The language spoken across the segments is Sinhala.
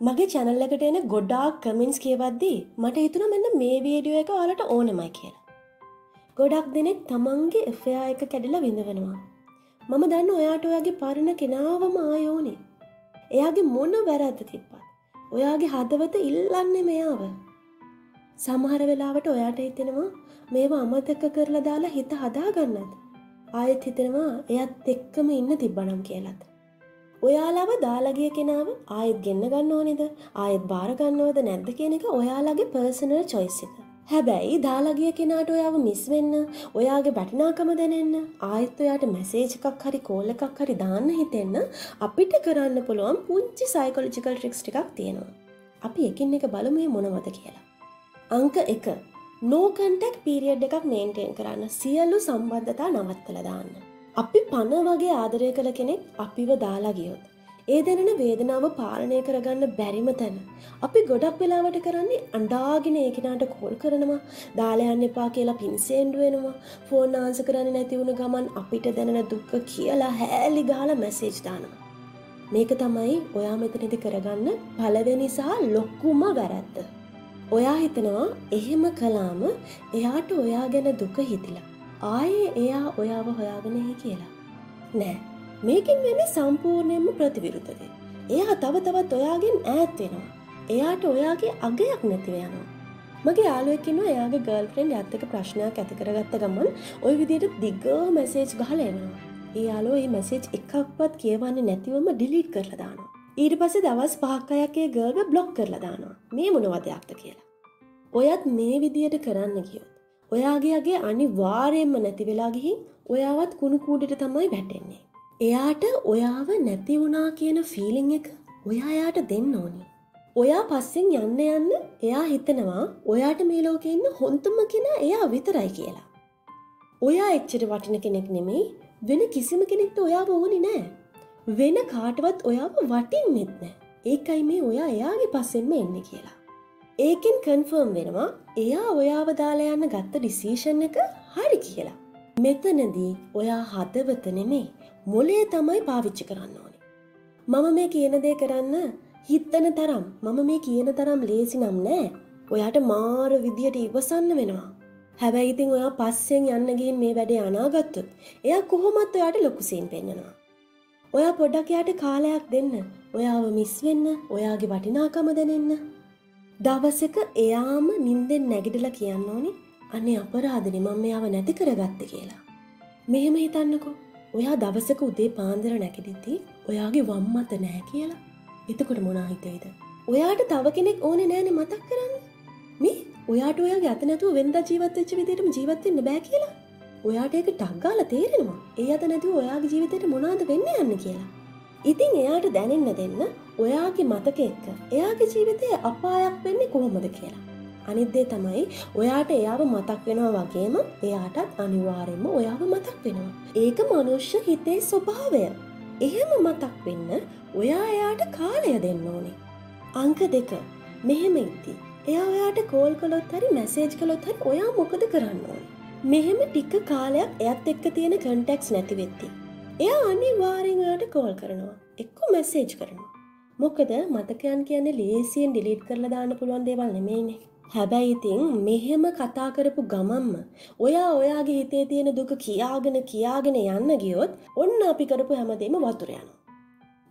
මගේ චැනල් එකට එන ගොඩාක් කමෙන්ස් කියවද්දී මට හිතුන මෙන්න මේ වීඩියෝ එක ඔයාලට ඕනමයි කියලා. ගොඩක් දෙනෙක් තමන්ගේ එෆයා එක කැඩිලා විඳවනවා. මම දන්න ඔයාට ඔයාගේ පරණ කෙනාවම ආයෝනේ. එයාගේ මොන වැරැද්ද තිබ්බත්. ඔයාගේ හදවත ඉල්ලන්නේ මෙයාව. සමහර වෙලාවට ඔයාට හිතෙනවා මේවා අමතක කරලා දාලා හිත හදාගන්නත්. ආයෙත් හිතෙනවා එයත් එක්කම ඉන්න තිබ්බනම් කියලත්. ඔයාලාව දාලගිය කෙනාව ආයෙත් ගෙන්න්න ගන්න ඕනෙද ආයෙත් භාරගන්නවද නැද්ද කියන එක ඔයාලගේ පර්සනල් චොයිස් එක. හැබැයි දාලගිය කෙනාට ඔයාව මිස් වෙන්න ඔයාගේ බටිනාකම දැනෙන්න ආයෙත් ඔයාට මැසේජ් එකක් හරි කෝල් එකක් හරි දාන්න හිතෙන්න අපිට කරන්න පුළුවන් පුංචි සයිකොලජිකල් ට්‍රික්ස් ටිකක් තියෙනවා. අපි එකින් එක බලමේ මොනවද කියලා. අංක එක නෝකන්ටෙක් පීරියඩ් එකක් මේන්ටේන් කරන්න සියල්ලු සම්බන්ධතා නවත්තල දාන්න. අපි පණ වගේ ආදරය කළ කෙනෙක් අපිව දාලා ගියොත්. ඒ දෙනන වේදනාව පාලනය කරගන්න බැරිම තැන. අපි ගොඩක් වෙලාවට කරන්නේ අන්ඩාගෙන ඒකෙනට කෝල් කරනවා දාලයන්න එපා කියලා පින්සේන්ඩුවෙනවා ෆෝන් ආන්ස කරන්න නැතිවුණ ගමන් අපිට දැනෙන දුක්ක කියලා හැලි ගාල මැසේජ් දානවා. මේක තමයි ඔයා මෙතනිදි කරගන්න පලවෙනි සහ ලොක්කුම වැරැත්ත. ඔයා හිතනවා එහෙම කලාම එයාට ඔයා ගැන දුක හිතිලා. ආයේ එයා ඔයාව හොයාගෙනෙහි කියලා. නෑ මේකින් වෙන සම්පූර්ණයෙන්ම ප්‍රතිවිරුතද. එයා තව තවත් ඔයාගෙන් ඈත් වෙනවා. එයාට ඔයාගේ අගයක් නැතිව යනවා. මගේ යාලුවකින්න එයාගේ ගර්ල් ෆ්‍රෙන්ඩ් ඇත්තක ප්‍රශ්නයක් ඇති කරගත්ත ගමන් ඔය විදියට දිග්ගෝ මැසේජ් ගහල එනවා. ඒ යාලෝ ඒ මැසේජ් එකක්වත් කියවන්නේ නැතිවම ඩිලිට් කරලා දානවා. ඊට පස්සේ දවස් පහක් අයක්ගේ ගර්ව බ්ලොක් කරලා දානවා මේ මොනවදයක්ද කියලා. ඔයත් මේ විදියට කරන්න ගියොත්. ඔයාගේගේ අනිවාරයෙන්ම නැති වෙලා ගිහින් ඔයාවත් කුණු කූඩට තමයි වැටෙන්නේ. එයාට ඔයාව නැති වුණා කියන ෆීලිං එක ඔයා යාට දෙන්න ඕනි. ඔයා පස්සෙන් යන්න යන්න එයා හිතනවා ඔයාට මේ ලෝකෙ ඉන්න හොන්තම කෙන එයා විතරයි කියලා. ඔයා එච්චර වටින කෙනෙක් නෙමෙයි වෙන කිසිම කෙනෙක්ට ඔයාව ඕනි නෑ. වෙන කාටවත් ඔයාව වටින්නෙත් නෑ. ඒකයි මේ ඔයා එයාගේ පස්සෙන්ම එන්න කියලා. ඒකෙන් කන්ෆර්ම් වෙනවා එයා ඔයාව දාලා යන්න ගත්ත ඩිසීෂන් එක හරි කියලා. මෙතනදී ඔයා හදවත නෙමේ මොලේ තමයි පාවිච්චි කරන්න ඕනි. මම මේ කියන දේ කරන්න හිත්තන තරම් මම මේ කියන තරම් ලේසි නම් නෑ ඔයාට මාර විදියට ඉවසන්න වෙනවා. හැබැයි ඉතින් ඔයා පස්සෙන් යන්නගින් මේ වැඩේ අනාගත්තොත් එයා කොහොමත් ඔයාට ලොකුසීන් පෙන්න්නනවා. ඔයා පොඩ්ඩක් යාට කාලයක් දෙන්න ඔයාව මිස් වෙන්න ඔයාගේ වටිනාකම දැනෙන්න. දවසක එයාම නින්දෙන් නැගිටල කියන්න ඕනි අනේ අපරාධනි මම එයාව නැති කරගත්ත කියලා. මෙහෙම හිතන්නකෝ ඔයා දවසක උදේ පාන්දර නැකිටිති ඔයාගේ වම්මත නෑ කියලා එතකොට මොනාහිතයිද. ඔයාට තව කෙනෙක් ඕන නෑන මතක් කරන්න මේ ඔයාට ඔයා ඇත නැතුව වෙන්ද ජීවත්වෙච්ච විදිටම ජීවත්වෙන්න බෑ කියලා ඔයාට ඒක ටක්ගාල තේරෙනවා ඒ අත නැතිව ඔයාගේ ජීවිතයට මොනාද වෙන්න යන්න කියලා. ඉතින් එයාට දැනෙන්න දෙන්න ඔයාගේ මතක එක්ක එයාගේ ජීවිතය අපායක් වෙන්නේ කොහොමද කියලා. අනිද්දේ තමයි ඔයාට එයාව මතක් වෙනවා වගේම එයාටත් අනිවාරෙන්ම ඔයාව මතක් වෙනවා. ඒක මනුෂ්‍ය හිතේ ස්වභාවය. එහෙම මතක් වෙන්න ඔයා එයාට කාලය දෙන්න ඕනේ. අංක දෙක මෙහෙම ඉත්ති. එයා ඔයාට කෝල් කළොත් හරි මැසේජ් කළොත් හරි ඔයා මොකද කරන්න ඕනේ. මෙහෙම ටික්ක කාලයක් එයත් එක්ක තියෙන කන්ටෙක්ස් නැතිවෙත්ති. එයා අනිවාරෙන් ඔයාට කෝල් කරනවා එක්ක මැසේජ් කරනවා. මොකද මතකයන් කියන්නේ ලේසියෙන් ඩිලිට් කරලා දාන්න පුළුවන් දේවල් නෙමෙයිනේ. හැබැයි ඉතින් මෙහෙම කතා කරපු ගමම්ම ඔයා ඔයාගේ හිතේ තියෙන දුක කියාගෙන කියාගෙන යන්න ගියොත් ඔන්න අපි කරපු හැමදේම වතුර යනවා.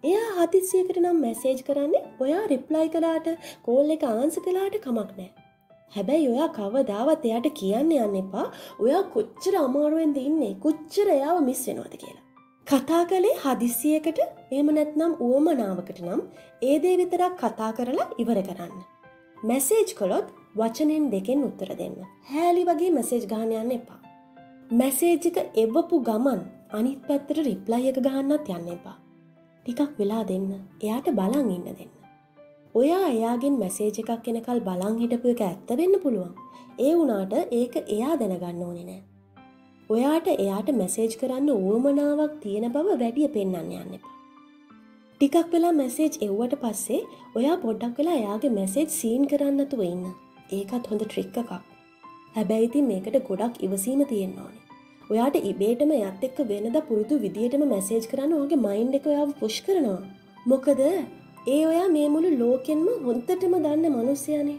එයා හතිසියකට නම් මැසේජ් කරන්නේ ඔයා රිප්ලයි කලාට කෝල් එක ආන්ස කලාට කමක් නෑ. හැබැයි ඔයා කවදාවත් එයාට කියන්න යන්න එපා ඔයා කොච්චර අමාරුවෙන්ද ඉන්නේ කොච්චර එයාව මිස් වෙනවාද කියලා. කතා කළේ හදිසියකට එම නැත්නම් උවමනාවකට නම් ඒදේ විතරක් කතා කරලා ඉවර කරන්න. මැසේජ් කොළොත් වචනෙන් දෙකෙන් උත්තර දෙන්න. හැලි වගේ මැසේජ් ගානයන්න එපා. මැසේජික එවපු ගමන් අනිත් පැත්තට රිප්ලයි එක ගහන්නත් යන්න එපා. ටිකක් වෙලා දෙන්න එයාට බලන් ඉන්න දෙන්න. ඔයා එයාගෙන් මැසේජ එකක් එනකල් බලං හිටපු එක ඇත්ත වෙන්න පුළුවන්. ඒ වුනාට ඒක එයා දැනගන්න ඕනෙ නෑ. ඔයාට එයාට මැසේජ් කරන්න ඕමනාවක් තියෙන බව වැඩිය පෙන්න්න යන්න එපා. ටිකක් වෙලා මැසේජ් එව්වට පස්සේ ඔයා පොඩ්ඩක් වෙලා එයාගේ මැසේජ් සීන් කරන්නතුව ඉන්න. ඒකත් හොඳ ට්‍රික්ක එකක්. හැබැයිති මේකට ගොඩක් ඉවසීම තියෙන්න ඕනේ. ඔයාට ඉබේටම යත් එක්ක වෙනද පුරුදු විදිටම මැසේජ් කරන්න ඕගේ මයින්් එක ඔයාව පුෂ් කරනවා. මොකද ඒ ඔයා මේ මුළු ලෝකෙන්ම හොන්තටම දන්න මනුස්්‍යයනේ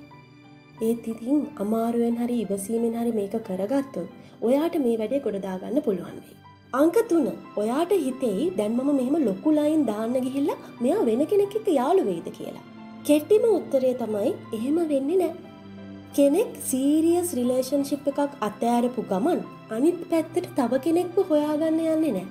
ඒත් ඉතින් අමාරුවෙන් හරි ඉවසීමෙන් හරි මේක කරගත්තොත් ඔයාට මේ වැඩේ ගොඩදාගන්න පුළුවන්වෙයි. අංක තුන ඔයාට හිතෙයි දැන්මම මෙහෙම ලොකුලයින් දාන්න ගිහිල්ල මෙයා වෙන කෙනෙක් එක යාළුවේද කියලා. කෙට්ටිම උත්තරේ තමයි එහෙම වෙන්නේ නෑ. කෙනෙක් සීරියස් රිලේෂන්ශිප් එකක් අතෑරපු ගමන් අනිත් පැත්තට තව කෙනෙක්ව හොයාගන්න යන්නේ නෑ.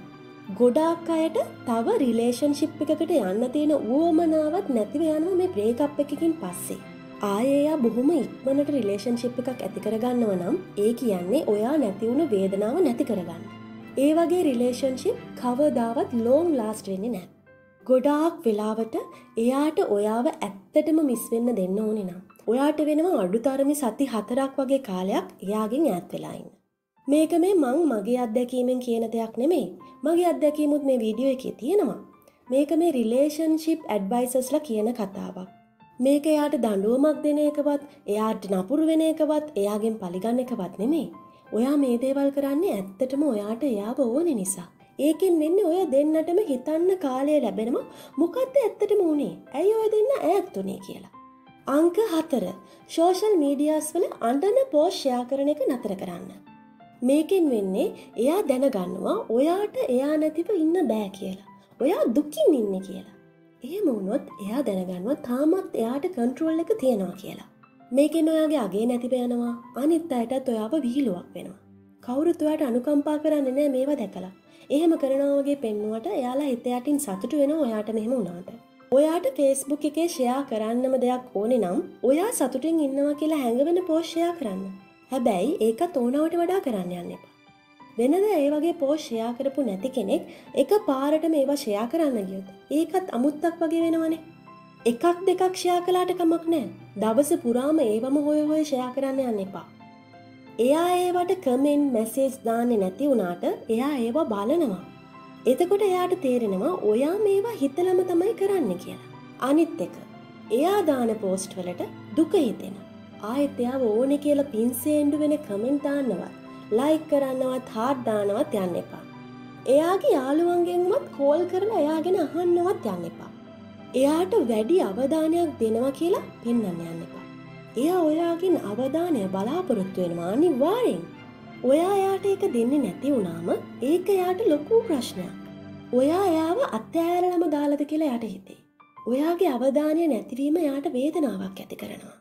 ගොඩාක් අයට තව රිලේෂන්ශිප් එකකට යන්න තියෙන ඌවමනාවත් නැතිව යනවා මේ ප්‍රේකප් එකකින් පස්සේ. ආයයා බොහොම ඉක්මනට රිලේෂන්ශිප් එකක් ඇති කරගන්නව නම් ඒ කියන්නේ ඔයා නැතිවුණු වේදනාව නැති කරගන්න. ඒ වගේ රිලේෂන්ශිප් කවදාවත් ලෝන් ලාස්ට වෙන්නේ නෑ. ගොඩාක් වෙලාවට එයාට ඔයාව ඇත්තටම මිස්වෙන්න දෙන්න ඕනෙ නම්. ඔයාට වෙනවා අඩුතරමි සති හතරක් වගේ කාලයක් එයාගෙන් ඈත් වෙලායින්න. මේක මේ මං මගේ අත්දැකීමෙන් කියන දෙයක් නෙමෙයි මගේ අත්දැකීමුත් මේ වීඩියෝ එක තියෙනවා. මේක මේ රිලේෂන්ශිප් ඇඩ්බයිසස්ල කියන කතාවක්. මේක එයාට දඩුවමක් දෙන එකවත් එයාට නපුරු වෙන එකවත් එයාගෙන් පලිගන්න එකවත් නෙමේ. ඔයා මේ දේවල් කරන්නේ ඇත්තටම ඔයාට එයාව ඕන නිසා. ඒකෙන් වෙන්න ඔය දෙන්නටම හිතන්න කාලය ලැබෙනම මොකක්ද ඇත්තටම වුණේ ඇයි ඔය දෙන්න ඇත්තුනේ කියලා. අංක හතර ශෝෂල් මීඩියස් වල අන්ඩන පෝෂ්ෂයා කරන එක නතර කරන්න. මේකෙන් වෙන්නේ එයා දැනගන්නවා ඔයාට එයා නැතිව ඉන්න බෑ කියලා. ඔයා දුකින් ඉන්න කියලා. එහෙම වුණොත් එයා දැනගන්නවා තාමත් එයාට කන්ට්‍රෝල් එක තියෙනවා කියලා. මේකෙන් ඔයාගේ අගේ නැතිබ යනවා අනිත් අයටත් ඔයාව විහිලුවක් වෙනවා. කවුරුත් ඔයාට අනුකම්පා කරන්න නෑ මේවා දැකලා. එහෙම කරනවාගේ පෙන්නුවට එයාලා හිතයටින් සතුටු වෙන ඔයාට මෙහෙම වුණාට. ඔයාට ෆේස්බුක් එකේ ෂයා කරන්නම දෙයක් ඕනෙ නම් ඔයා සතුටින් ඉන්නවා කියලා හැඟවෙන පෝෂ්ෂයා කරන්න. හැබැයි ඒකත් ඕනාවට වඩා කරන්න යන්න එපා. වෙනද ඒ වගේ පෝෂ්ෂයා කරපු නැති කෙනෙක් එක පාරට මේවා ෂයා කරන්න ගියොත් ඒකත් අමුත්තක් වගේ වෙනවනේ. එකක් දෙකක් ෂයා කලාට කමක් නෑ දවස පුරාම ඒවම හොය හොය ෂයා කරන්න යන්න එපා. එයා ඒවට කමෙන් මැසේජ් දාන්නේ නැති වුණාට එයා ඒවා බලනවා. එතකොට එයාට තේරෙනවා ඔයා මේවා හිතලම තමයි කරන්න කියලා. අනිත් එක එයා දාන පෝස්ට් වලට දුක හිතෙන ආයෙත් එයා ඕනෙ කියලා පින්සේන්ඩු වෙන කමෙන්ටාන්නවත් ලයික් කරන්නවත් හාත් දානවත් යන්න එපා. එයාගේ යාළුවන්ගෙන්වත් කෝල් කරලා එයාගෙන අහන්නවත් යන්න එපා. එයාට වැඩි අවධානයක් දෙනවා කියලා පෙන්න්න යන්න එපා. එයා ඔයාගෙන් අවධානය බලාපොරොත්තු වෙනවා අනිවාරෙන්. ඔයා එයාට ඒක දෙන්නේ නැති වුණාම ඒක එයාට ලොකූ ප්‍රශ්නයක්. ඔයා එයාව අත්තෑරලම දාලද කියලා යට හිතේ. ඔයාගේ අවධානය නැතිවීම යාට වේදනාවක් ඇති කරනවා.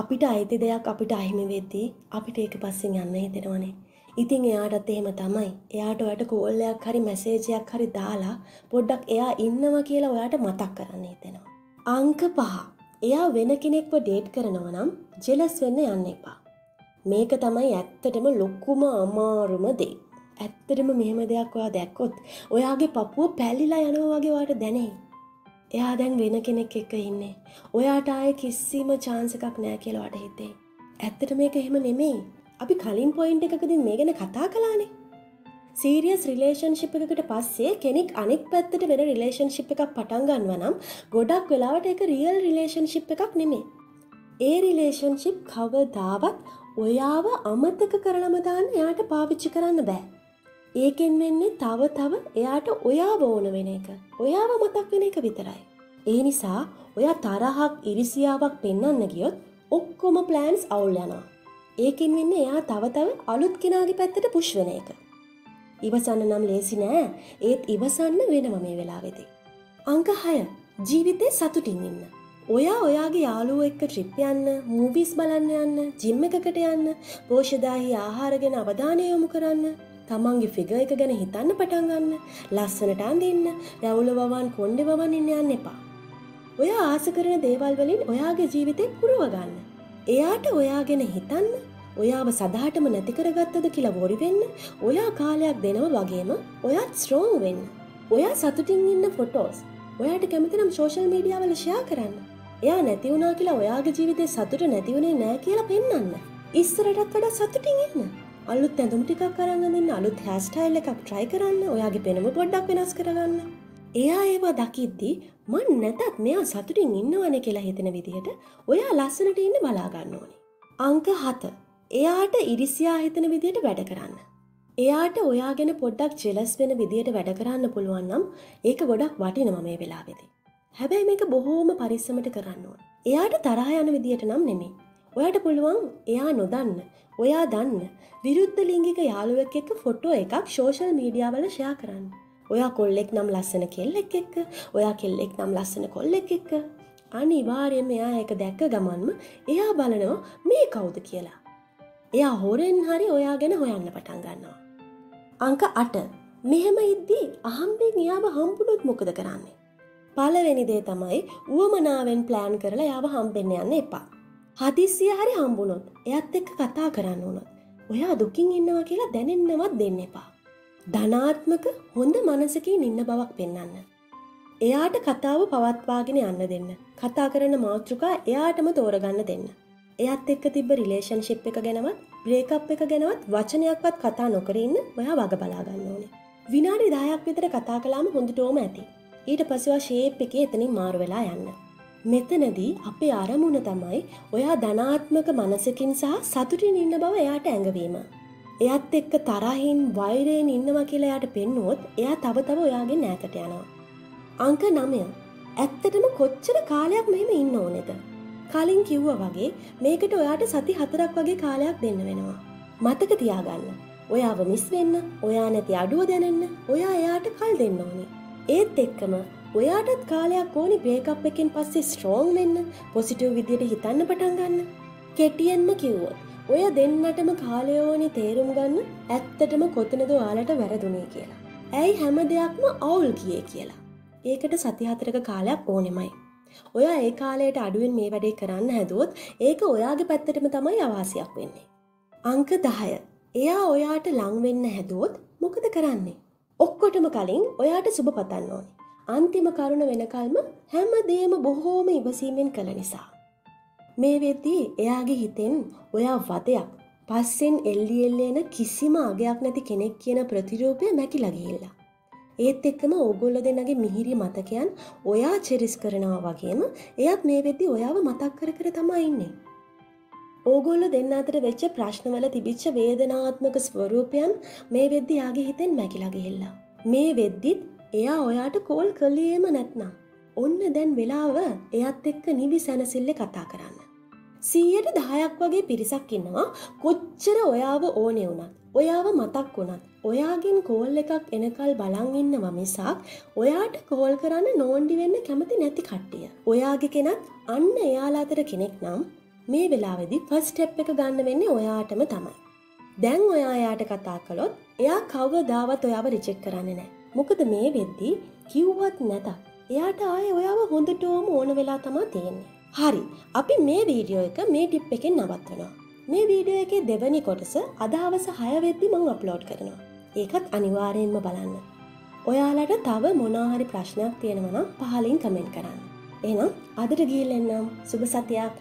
අපිට අයිති දෙයක් අපිට අහිමි වෙද්දී අපිට ඒක පස්සෙන් යන්න හිතෙනවනේ. ඉතින් එයාටත් එහෙම තමයි. එයාට ඔයාට කෝල්ලයක් හරි මැසේජයක් හරි දාලා පොඩ්ඩක් එයා ඉන්නවා කියලා ඔයාට මතක් කරන්න හිතෙනවා. අංක පහ. එයා වෙන කෙනෙක්ව ඩේට් කරනවා නම් ජෙලස් වෙන්න යන්න එපා. මේක තමයි ඇත්තටම ලොක්කුම අමාරුම දේ. ඇත්තටම මෙහෙම දෙයක් ඔයා දැක්කොත් ඔයාගේ පපුුව පැල්ලිලා යනවා වගේ වාට දැනෙයි. එයා දැන් වෙන කෙනෙක් එක්ක ඉන්නේ. ඔයාට ආය කිසිම චාන්ස එකක් නෑ කියලවට හිතේ. ඇත්තට මේක එහෙම නෙමෙයි. අපි කලින් පොයින්් එකකදින් මේ ගැන කතා කලානේ. සීරියස් රිලේෂන්ශිප් එකකට පස්සේ කෙනෙක් අනෙක් පැත්තට වෙන රිලේෂන්ශිප් එකක් පටන්ගන්ව නම් ගොඩක් වෙලාවට එක රියල් රිලේෂන්ශිප් එකක් නෙමේ. ඒ රිලේෂන්ශිප් කවදාවත් ඔයාව අමතක කරළමදාන්න යාට පාවිච්චි කරන්න බෑ. ඒකෙන් වෙන්නේ තව තව එයාට ඔයා බෝන වෙන එක ඔයාව මතක් වෙන එක විතරයි. ඒ නිසා ඔයා තරහක් ඉරිසියාවක් පෙන්වන්න ගියොත් ඔක්කොම ප්ලෑන්ස් අවුල් යනවා. ඒකෙන් වෙන්න එයා තව තව අලුත් කෙනාගේ පැත්තට පුෂ් වෙන එක. ඉවසන්න නම් ලේසි නෑ ඒත් ඉවසන්න වෙනම මේ වෙලා වෙති. අංක හය ජීවිතය සතුටින් ඉන්න. ඔයා ඔයාගේ යාලුව එක්ක ට්‍රිප් යන්න මූවිස් බලන්න යන්න ජිම්ම එකකට යන්න පෝෂදාහි ආහාරගෙන අවධානය යොමු කරන්න තමන්ගේ ෆිග එක ගැන හිතන්න පටන්ගන්න ලස්සනට අන්දන්න රැවුල වවන් කොන්්ඩ වවන් ඉන්න යන්න එපා. ඔය ආස කරන දේවල් වලින් ඔයාගේ ජීවිතය පුරුවගන්න. එයාට ඔයාගෙන හිතන්න ඔයාව සදාටම නැතිකරගත්තද කියලා බොරිවෙන්න ඔයා කාලයක් දෙනව වගේම ඔයත් ස්ට්‍රෝන් වෙන්න. ඔයා සතුටින් ඉන්න ෆොටෝස් ඔයාට කැමතිනම් සෝෂල් මීඩියාවල ෂයා කරන්න. එයා නැතිවුණනා කියලා ඔයාගේ ජීවිතය සතුට නැතිවුණේ නෑ කියලා පෙන්න්න. ඉස්සරටත් වඩා සතුටින් ඉන්න. අලුත් ඇඳුම් ටිකක් කරගන්න අලුත් හැස්ටයිල් එකක් ට්‍රයි කරන්න ඔයාගේ පෙනම පොඩ්ඩක් වෙනස් කරගන්න. එයා ඒවා දකිද්දි මන් නැතත් මෙයා සතුටින් ඉන්නවන කියලා හිතෙන විදිහට ඔයා ලස්සනට ඉන්න බලාගන්න ඕනි. අංක හත. එයාට ඉරිසියා හිතන විදියට වැඩ කරන්න. එයාට ඔයාගෙන පොඩ්ඩක් ජෙලස් වෙන විදියට වැඩ කරන්න පුළුවන් නම් ඒක ගොඩක් වටිනම මේ වෙලා වෙදි. හැබැයි මේක බොහෝම පරිස්සමට කරන්න ඕන. එයාට තරහ යන විදියට නම් නෙමේ. ඔයාට පුළුවන් එයා නොදන්න ඔයා දන්න විරුද්ධ ලිංගික යාළුවක් එක්ක ෆොටෝ එකක් ශෝෂල් මීඩියාවල ෂයා කරන්න. ඔයා කොල්ලෙක් නම් ලස්සන කෙල්ලෙක් එක්ක ඔයා කෙල්ලෙක් නම් ලස්සන කොල්ලෙක් එක්ක අනිවාර්යම එයා එක දැක්ක ගමන්ම එයා බලනවා මේ කවුද කියලා. එයා හොරෙන් හරි ඔයා ගැන හොයන්න පටන් ගන්නවා. අංක අට මෙහෙම ඉද්දී අහම්බෙන් එයාව හම්බුණොත් මොකද කරන්නේ. පලවෙනි දේ තමයි වුවමනාවෙන් ප්ලෑන් කරලා යාව හම්බෙන්න යන්න එපා. හදිස්සිය හරි හම්බුණොත් එයත් එක්ක කතා කරන්න වුණොත් ඔයා දුකින් ඉන්නවා කියලා දැනෙන්නවත් දෙන්න එපා. ධනාත්මක හොඳ මනසකින් ඉන්න බවක් පෙන්වන්න. එයාට කතාව පවත්වාගෙන යන්න දෙන්න. කතා කරන මාතෘකා එයාටම තෝරගන්න දෙන්න. එයත් එක්ක තිබ්බ රිලේෂන්ශිප් එක ගැනවත් බ්‍රේකප් එක ගැනවත් වචනයක්වත් කතා නොකරන්න ඔයා වග බලාගන්න ඕනේ. විනාඩි දායක් විතර කතා කලාම හොඳටෝම ඇති. ඊට පසවා ශේප් එක එතනින් මාරු වෙලා යන්න. මෙතනදී අපේ අරමුණ තමයි ඔයා ධනාත්මක මනසකින් සහ සතුටින් ඉන්න බව එයාට ඇඟවීම. එයත් එක්ක තරහින් වෛරයෙන් ඉන්නවා කියලා යාට පෙන්නුවොත් එයා තව තව ඔයාගේ නෑකට යනවා. අංක නමය ඇත්තටම කොච්චර කාලයක් මෙහෙම ඉන්න ඕනෙද. කලින් කිව්ව වගේ මේකට ඔයාට සති හතරක් වගේ කාලයක් දෙන්න වෙනවා. මතක තියාගන්න. ඔයාව මිස් වෙන්න ඔයා නැති අඩුව දැනෙන්න ඔයා එයාට කල් දෙන්න ඕනේ. ඒත් එක්කම ඔයාටත් කාලයක් ඕනි බ්‍රේකප් එකෙන් පස්සේ ස්ට්‍රෝං වෙන්න පොසිටව් විදියට හිතන්න පටන් ගන්න. කෙටියෙන්ම කිව්වොත් ඔය දෙන්නටම කාලයෝනි තේරුම් ගන්න ඇත්තටම කොතනද යාලට වැරදුනේ කියලා. ඇයි හැම දෙයක්ම අවුල් කියේ කියලා. ඒකට සතිහතරක කාලයක් ඕනෙමයි. ඔයා ඒ කාලයට අඩුවෙන් මේ වැඩේ කරන්න හැදුවොත් ඒක ඔයාගේ පැත්තටම තමයි අවාසියක් වෙන්නේ. අංක දහය. එයා ඔයාට ලංවෙන්න හැදුවොත් මොකද කරන්නේ. ඔක්කොටම කලින් ඔයාට සුභ පතන්න ඕනි. අන්තිම කරුණ වෙනකල්ම හැම දේම බොහෝම ඉවසීමෙන් කළ නිසා. මේ වෙද්දී එයාගේ හිතෙන් ඔයා වදයක් පස්සෙන් එල්ලි එල්ලේන කිසිම අගයක් නැති කෙනෙක් කියන ප්‍රතිරූපය මැකිලගිල්ලා. ඒත් එක්කම ඕගොල්ලො දෙන්නගේ මිහිරි මතකයන් ඔයා චෙරිස් කරනවා වගේම එයත් මේ වෙද්දි ඔයාව මතක් කර කර තමා ඉන්නේ. ඕගොල්ලො දෙන්න අතර වෙච්ච ප්‍රශ්නවල තිබිච්ච වේදනාත්මක ස්වරූපයන් මේ වෙද්දි යාගේ හිතෙන් මැකිලගිහිල්ලා. මේ වෙද්දිත් එයා ඔයාට කෝල් කළේම නැත්නම්. ඔන්න දැන් වෙලාව එයත් එක්ක නිවි සැනසිල්ල කතා කරන්න. සීයට දහයක් වගේ පිරිසක් ඉන්නවා කොච්චර ඔයාව ඕනෙ වුණත් ඔයාව මතක් වුණත් ඔයාගෙන් කෝල් එකක් එනකල් බලං ඉන්නවා මිසක් ඔයාට කෝල් කරන්න නෝන්ඩි වෙන්න කැමති නැති කට්ටිය. ඔයාගේ කෙනත් අන්න එයාලා අතර කෙනෙක් නම් මේ වෙලාවෙදි ෆස්ටෙප් එක ගන්න වෙන්නේ ඔයාටම තමයි. දැන් ඔයා එයාට කතා කළොත් එයා කව්ව දාවත් ඔයාව රිචෙක් කරන්න නෑ. මොකද මේ වෙද්දී කිව්වත් නැතක්. එයාට ආය ඔයාව හොඳටෝම ඕන වෙලා තමා තියෙන්නේ. හරි අපි මේ වීඩියෝ එක මේ ටිප් එකෙන් නවත්වනවා. මේ වීඩියෝ එකේ දෙවැනි කොටස අදහවස හයවෙද්දි මං අප්ලෝඩ් කරනවා. ඒකත් අනිවාරයෙන්ම බලන්න. ඔයාලට තව මොනාහරි ප්‍රශ්නයක් තියෙනවනම් පහලින් කමෙන්ට් කරන්න. එනම් අදට ගීල් එන්නම් සුභ සතියක්